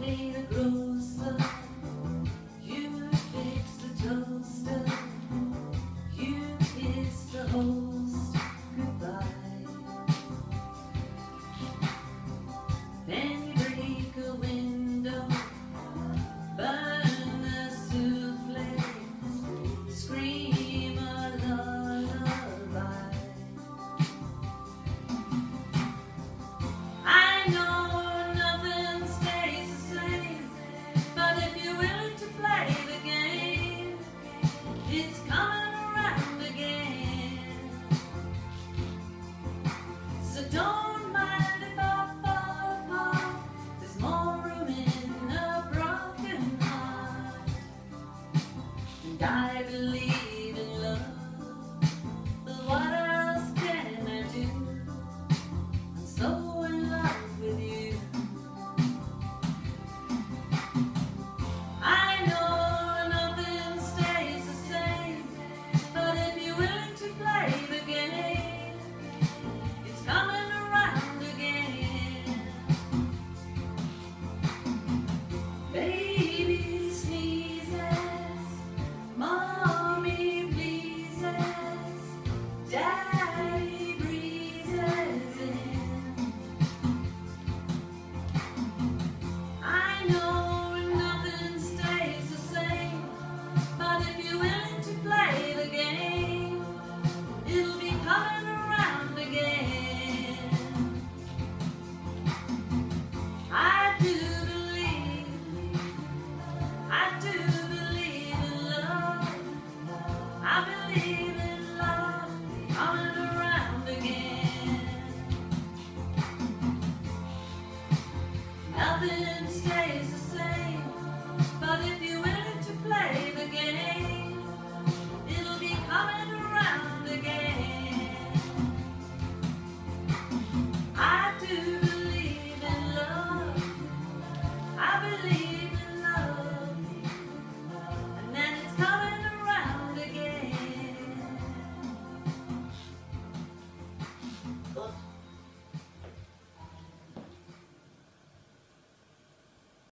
me the Don't mind if I fall apart. There's more room in a broken heart. And I believe. stays the same. But if you